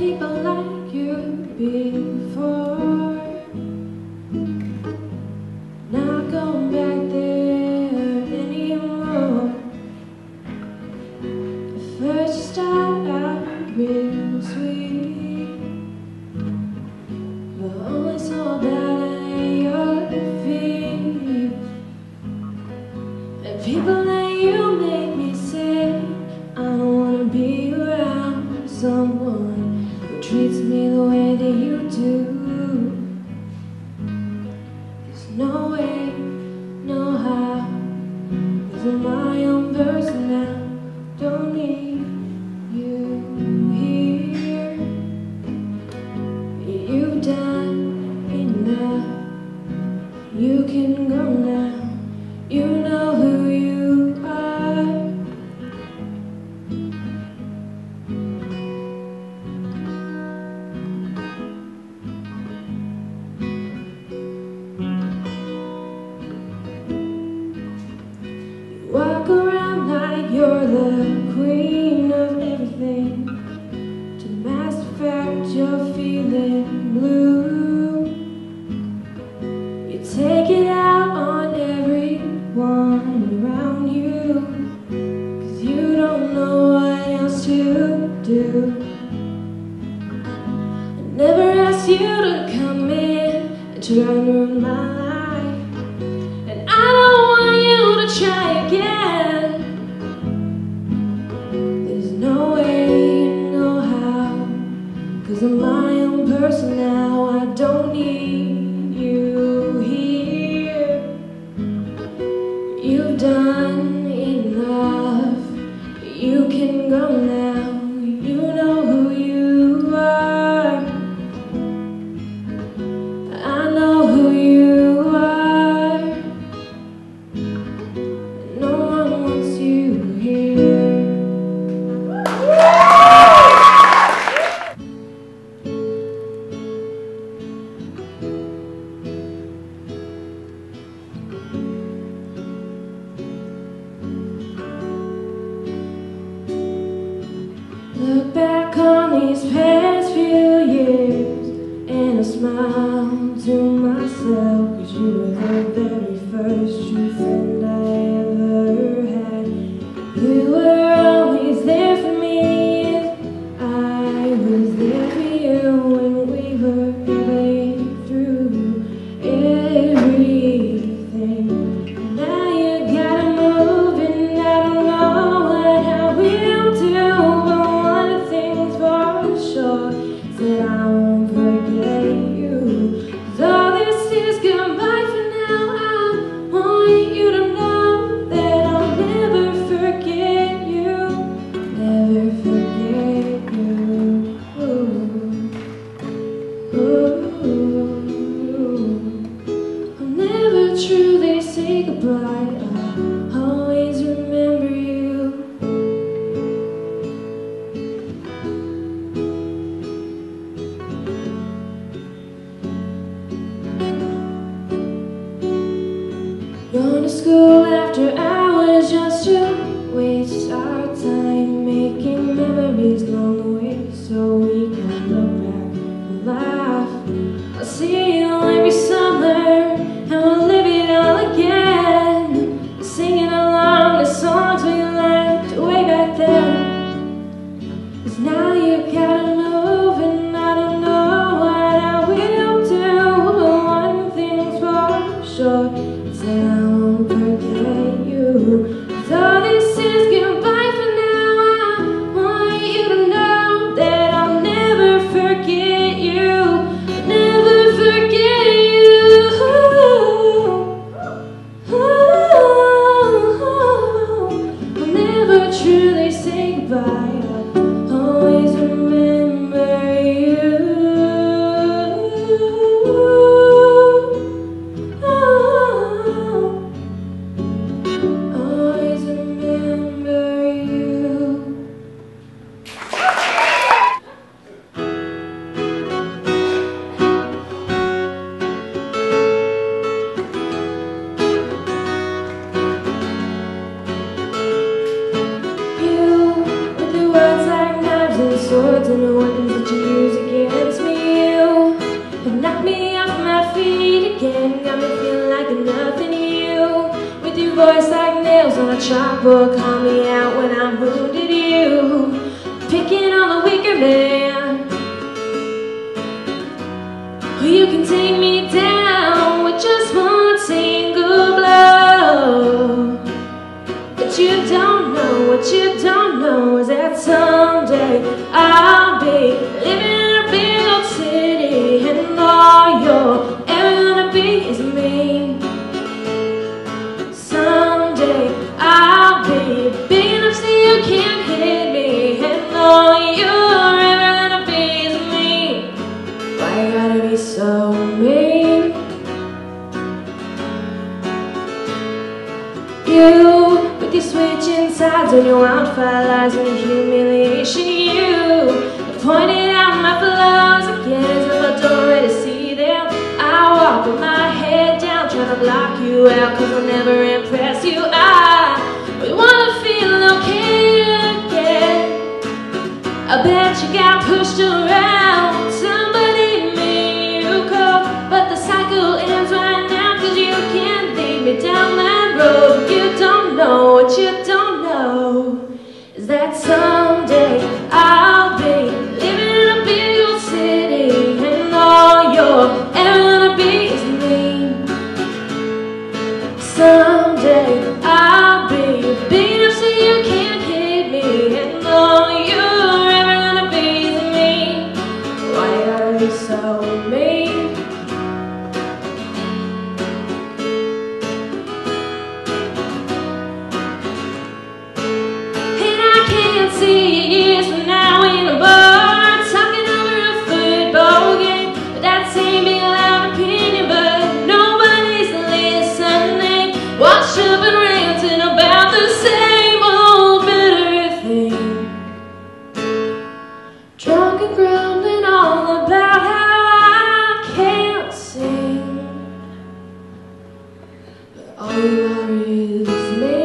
people like you before. You can go now. You know Look back on these past few years And I smile to myself Cause you were there. bride shore Say I won't forget you. Sharp chalkboard call me out when I wounded you. Picking on the weaker man. You can take me down with just one single blow. But you don't know what you don't know is that someday sides and your wildfire lies and humiliation You, pointed out my flaws. Again as if I don't already see them. I walk with my head down trying to block you out cause I'll never impress you. I wanna feel okay again. I bet you got pushed around All you are is me.